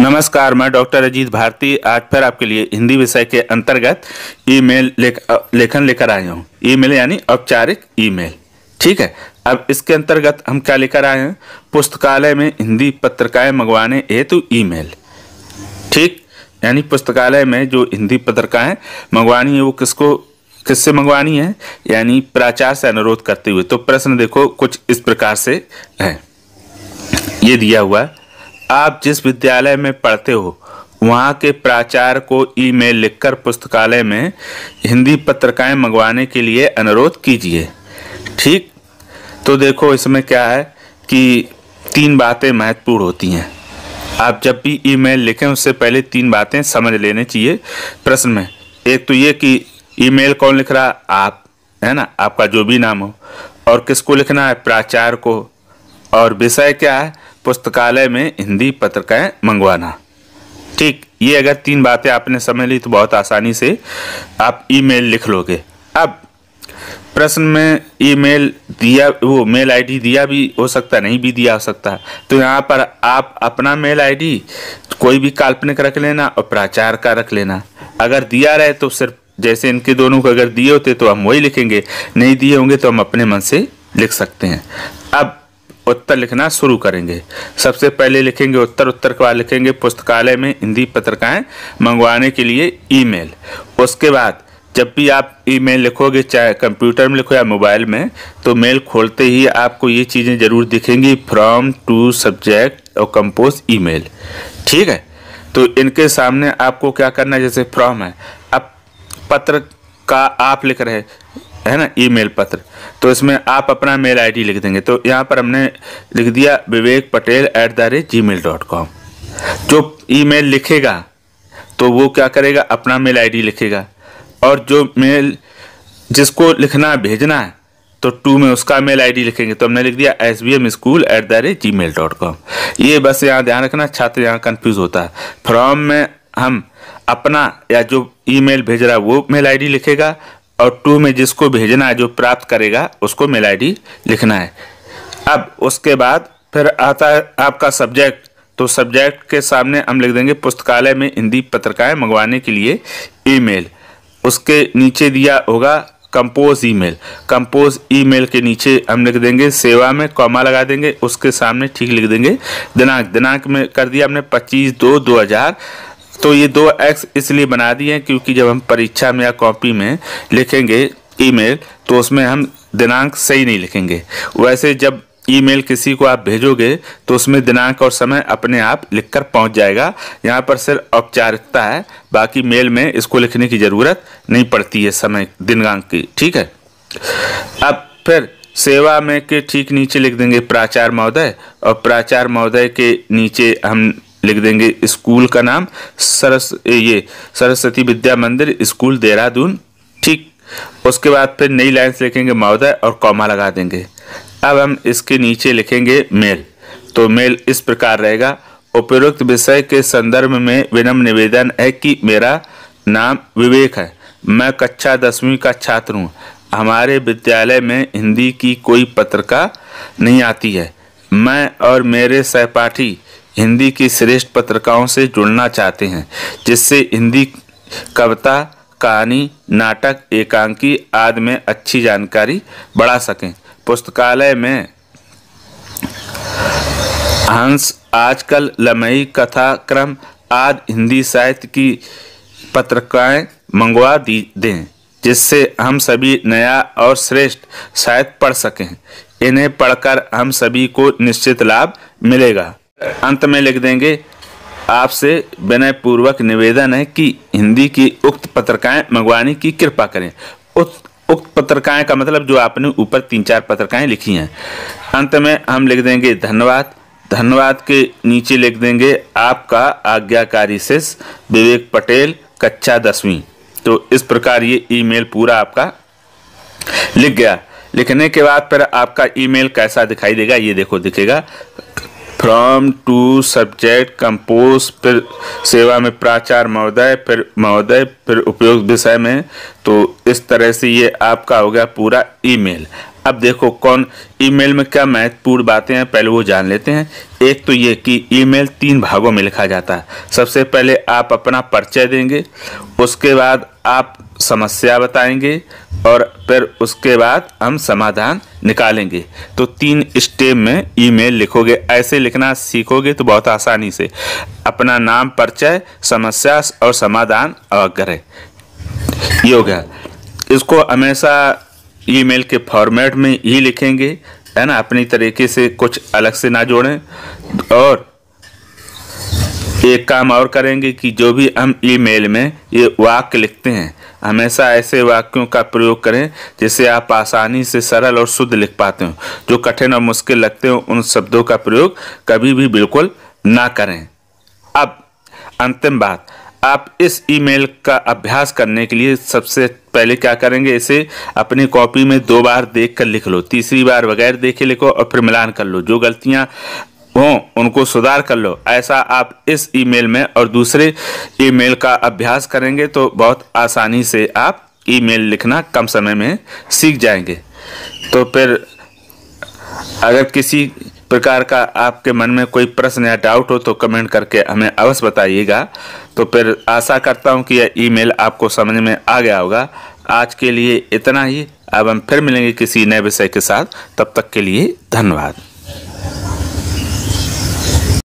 नमस्कार मैं डॉक्टर अजीत भारती। आज फिर आपके लिए हिंदी विषय के अंतर्गत ईमेल लेख, लेखन लेकर आया हूँ। ईमेल यानी औपचारिक ईमेल। ठीक है अब इसके अंतर्गत हम क्या लेकर आए हैं? पुस्तकालय में हिंदी पत्रिकाएँ मंगवाने हेतु ईमेल। ठीक यानी पुस्तकालय में जो हिंदी पत्रिकाएँ मंगवानी है वो किसको किससे मंगवानी है? यानी प्राचार से अनुरोध करते हुए। तो प्रश्न देखो कुछ इस प्रकार से है। ये दिया हुआ है। आप जिस विद्यालय में पढ़ते हो, वहाँ के प्राचार्य को ईमेल लिखकर पुस्तकालय में हिंदी पत्रिकाएँ मंगवाने के लिए अनुरोध कीजिए। ठीक? तो देखो, इसमें क्या है कि तीन बातें महत्वपूर्ण होती हैं। आप जब भी ईमेल लिखें, उससे पहले तीन बातें समझ लेने चाहिए प्रश्न में। एक तो ये कि ईमेल कौन लिख रहा? आप, है ना? आपका जो भी नाम हो। और किसको लिखना है? प्राचार्य को। और विषय क्या है? पुस्तकालय में हिंदी पत्रिकाएँ मंगवाना। ठीक, ये अगर तीन बातें आपने समझ ली तो बहुत आसानी से आप ईमेल लिख लोगे। अब, प्रश्न में ईमेल दिया, वो मेल आईडी दिया भी हो सकता नहीं भी दिया हो सकता तो यहाँ पर आप अपना मेल आईडी कोई भी काल्पनिक रख लेना और प्राचार का रख लेना। अगर दिया रहे तो सिर्फ़, जैसे इनके दोनों को अगर दिए होते तो हम वही लिखेंगे, नहीं दिए होंगे तो हम अपने मन से लिख सकते हैं। अब उत्तर लिखना शुरू करेंगे। सबसे पहले लिखेंगे उत्तर उत्तर के बाद लिखेंगे पुस्तकालय में हिंदी पत्रिकाएँ मंगवाने के लिए ईमेल। उसके बाद जब भी आप ईमेल लिखोगे, चाहे कंप्यूटर में लिखो या मोबाइल में तो मेल खोलते ही आपको ये चीज़ें ज़रूर दिखेंगी फ्रॉम टू सब्जेक्ट और कंपोज ईमेल ठीक है? तो इनके सामने आपको क्या करना है? जैसे फ्रॉम है। अब पत्र का आप लिख रहे है ना, ईमेल पत्र। तो इसमें आप अपना मेल आईडी लिख देंगे। तो यहाँ पर हमने लिख दिया Vivek Patel at the rate Gmail dot com जो ईमेल लिखेगा तो वो क्या करेगा? अपना मेल आईडी लिखेगा। और जो मेल जिसको लिखना, भेजना है तो टू में उसका मेल आईडी लिखेंगे। तो हमने लिख दिया S B M school at the rate gmail dot com ये बस यहाँ ध्यान रखना, छात्र यहाँ कन्फ्यूज़ होता है। फ्रॉम में हम अपना या जो ईमेल भेज रहा है, वो मेल आईडी लिखेगा। और टू में जिसको भेजना है, जो प्राप्त करेगा, उसको मेल आईडी लिखना है। अब उसके बाद फिर आता है आपका सब्जेक्ट तो सब्जेक्ट के सामने हम लिख देंगे, पुस्तकालय में हिंदी पत्रिकाएँ मंगवाने के लिए ईमेल। उसके नीचे दिया होगा कंपोज ईमेल। कंपोज ईमेल के नीचे हम लिख देंगे, सेवा में कॉमा लगा देंगे, उसके सामने ठीक लिख देंगे। दिनांक। दिनांक में कर दिया हमने पच्चीस दो दो हज़ार तो ये दो एक्स इसलिए बना दिए हैं क्योंकि जब हम परीक्षा में या कॉपी में लिखेंगे ईमेल तो उसमें हम दिनांक सही नहीं लिखेंगे। वैसे जब ईमेल किसी को आप भेजोगे तो उसमें दिनांक और समय अपने आप लिखकर पहुँच जाएगा। यहाँ पर सिर्फ़ औपचारिकता है, बाकी मेल में इसको लिखने की ज़रूरत नहीं पड़ती है समय, दिनांक की, ठीक है? अब फिर सेवा में के ठीक नीचे लिख देंगे प्राचार्य महोदय, और प्राचार महोदय के नीचे हम लिख देंगे स्कूल का नाम सरस ये, सरस्वती विद्या मंदिर स्कूल देहरादून। ठीक। उसके बाद फिर नई लाइन्स लिखेंगे महोदय और कॉमा लगा देंगे। अब हम इसके नीचे लिखेंगे मेल। तो मेल इस प्रकार रहेगा। उपयुक्त विषय के संदर्भ में विनम्र निवेदन है कि मेरा नाम विवेक है। मैं कक्षा दसवीं का छात्र हूँ। हमारे विद्यालय में हिंदी की कोई पत्रिका नहीं आती है। मैं और मेरे सहपाठी हिंदी की श्रेष्ठ पत्रिकाओं से जुड़ना चाहते हैं, जिससे हिंदी कविता, कहानी, नाटक, एकांकी आदि में अच्छी जानकारी बढ़ा सकें। पुस्तकालय में हंस, आजकल लमई कथा क्रम आदि हिंदी साहित्य की पत्रिकाएँ मंगवा दी दें, जिससे हम सभी नया और श्रेष्ठ साहित्य पढ़ सकें। इन्हें पढ़कर हम सभी को निश्चित लाभ मिलेगा। अंत में लिख देंगे, आपसे विनय पूर्वक निवेदन है कि हिंदी की उक्त पत्रिकाएँ मंगवाने की कृपा करें। उक्त पत्रिकाएँ का मतलब जो आपने ऊपर तीन चार पत्रिकाएँ लिखी हैं। अंत में हम लिख देंगे धन्यवाद। धन्यवाद के नीचे लिख देंगे आपका आज्ञाकारी शिष्य विवेक पटेल, कक्षा दसवीं। तो इस प्रकार ये ईमेल पूरा आपका लिख गया। लिखने के बाद फिर आपका ईमेल कैसा दिखाई देगा, ये देखो, दिखेगा। फ्रॉम टू सब्जेक्ट कंपोज फिर सेवा में प्राचार महोदय, फिर महोदय, फिर उपयोग विषय में। तो इस तरह से ये आपका हो गया पूरा ईमेल। अब देखो कौन, ईमेल में क्या महत्वपूर्ण बातें हैं, पहले वो जान लेते हैं। एक तो ये कि ईमेल तीन भागों में लिखा जाता है। सबसे पहले आप अपना परिचय देंगे, उसके बाद आप समस्या बताएँगे और फिर उसके बाद हम समाधान निकालेंगे। तो तीन स्टेप में ईमेल लिखोगे। ऐसे लिखना सीखोगे तो बहुत आसानी से। अपना नाम, परिचय, समस्या और समाधान अवग्रह ये हो गया। इसको हमेशा ईमेल के फॉर्मेट में ही लिखेंगे, है ना? अपनी तरीके से कुछ अलग से ना जोड़ें और एक काम और करेंगे कि जो भी हम ईमेल में ये वाक्य लिखते हैं हमेशा ऐसे वाक्यों का प्रयोग करें जिसे आप आसानी से सरल और शुद्ध लिख पाते हो। जो कठिन और मुश्किल लगते हो, उन शब्दों का प्रयोग कभी भी बिल्कुल ना करें। अब, अंतिम बात। आप इस ईमेल का अभ्यास करने के लिए सबसे पहले क्या करेंगे? इसे अपनी कॉपी में दो बार देख कर लिख लो। तीसरी बार बगैर देखे लिखो और फिर मिलान कर लो। जो गलतियाँ हों, उनको सुधार कर लो। ऐसा आप इस ईमेल में और दूसरे ईमेल का अभ्यास करेंगे तो बहुत आसानी से आप ईमेल लिखना कम समय में सीख जाएँगे। तो फिर, अगर किसी प्रकार का आपके मन में कोई प्रश्न या डाउट हो तो कमेंट करके हमें अवश्य बताइएगा। तो फिर आशा करता हूँ कि यह ईमेल आपको समझ में आ गया होगा। आज के लिए इतना ही। अब हम फिर मिलेंगे किसी नए विषय के साथ। तब तक के लिए धन्यवाद।